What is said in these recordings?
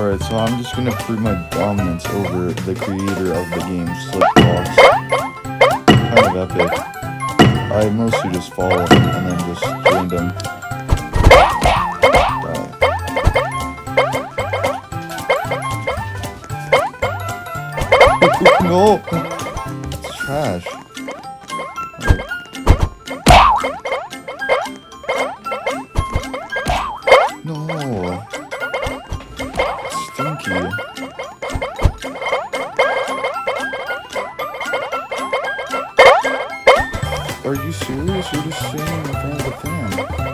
Alright, so I'm just gonna prove my dominance over the creator of the game, SlipBlox. Kind of epic. I mostly just follow him Stinky. Are you serious? You're just sitting in front of the fan.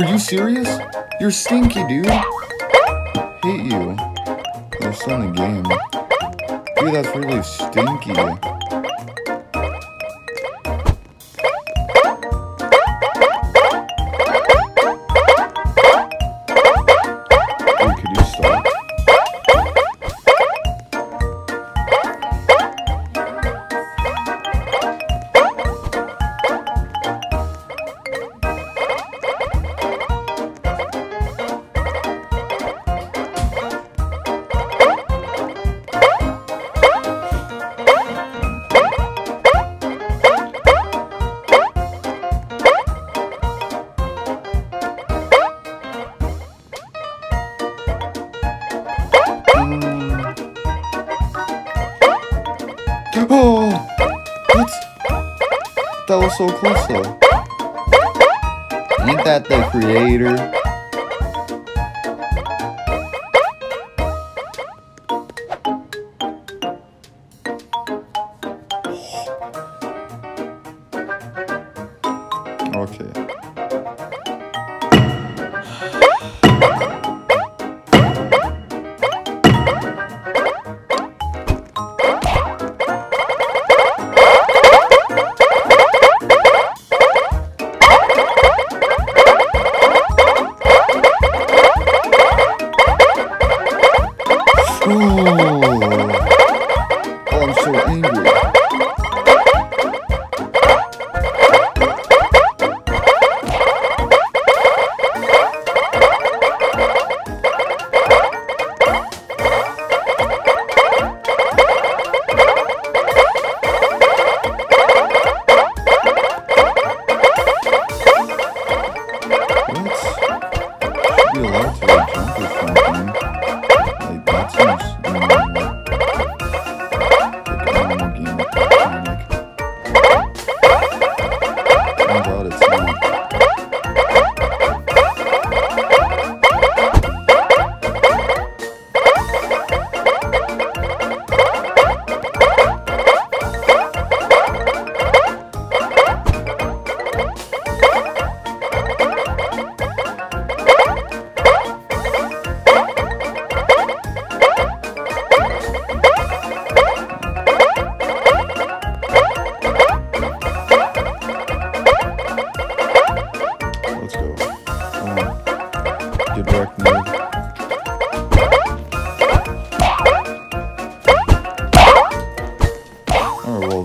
Are you serious? You're stinky, dude. Hate you. I'm still in the game. Dude, that's really stinky. That was so close though. Ain't that the creator? Okay. Oh, I'm so angry.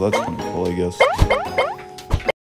That's kind of cool, I guess.